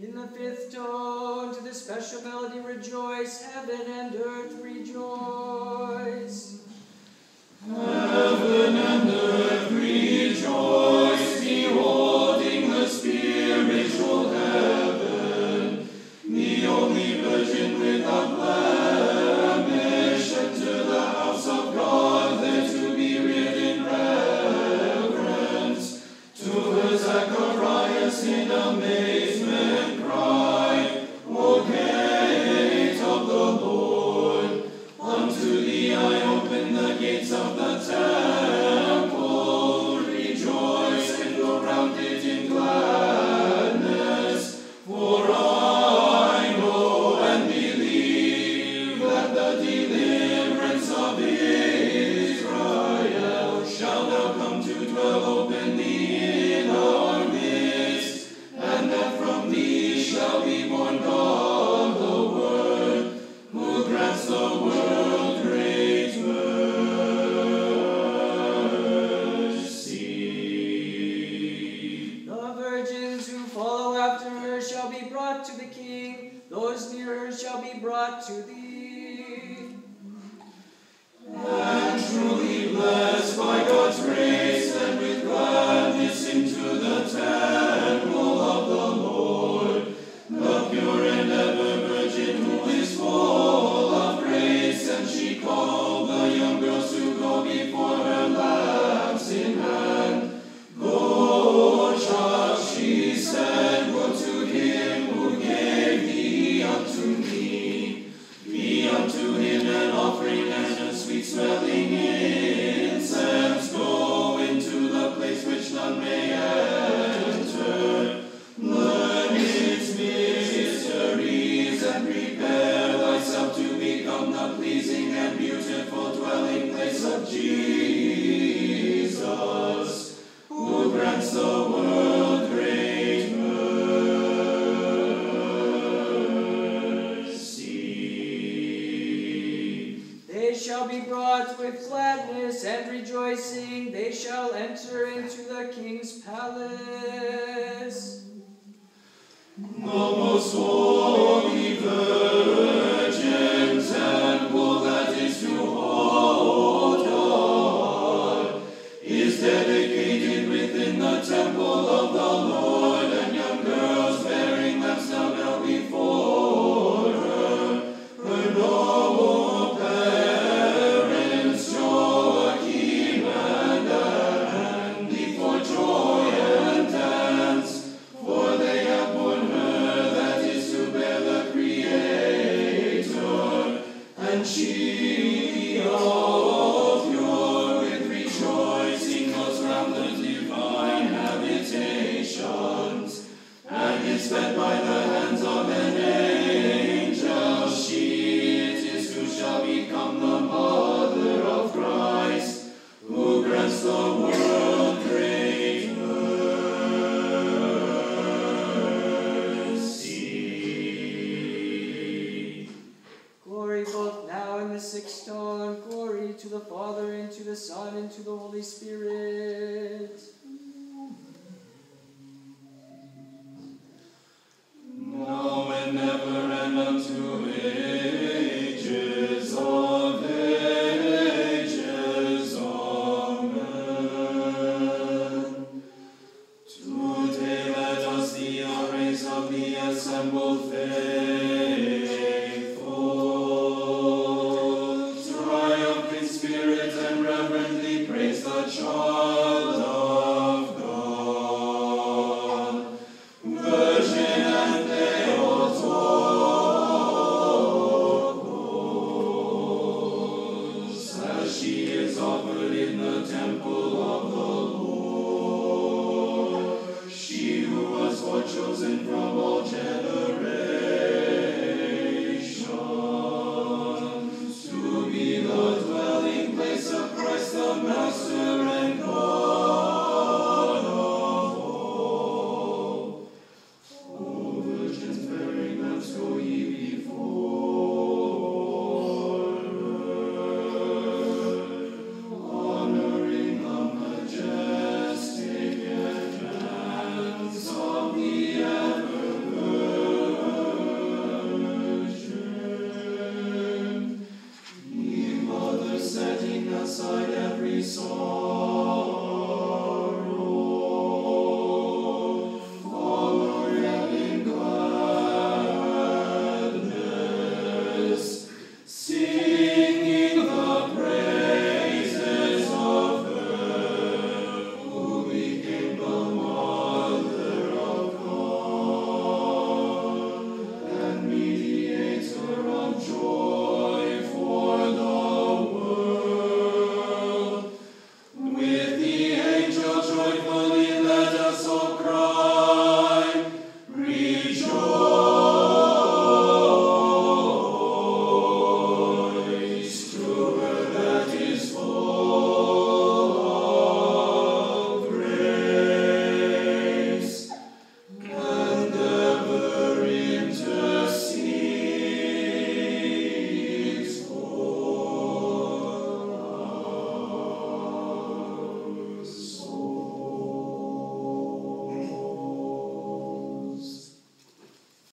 In the fifth tone, to the special melody, rejoice, heaven and earth rejoice. Heaven and earth rejoice. to the shall be brought with gladness and rejoicing. They shall enter into the king's palace. Namos the sixth tone, glory to the Father, and to the Son, and to the Holy Spirit. joy. aside every song.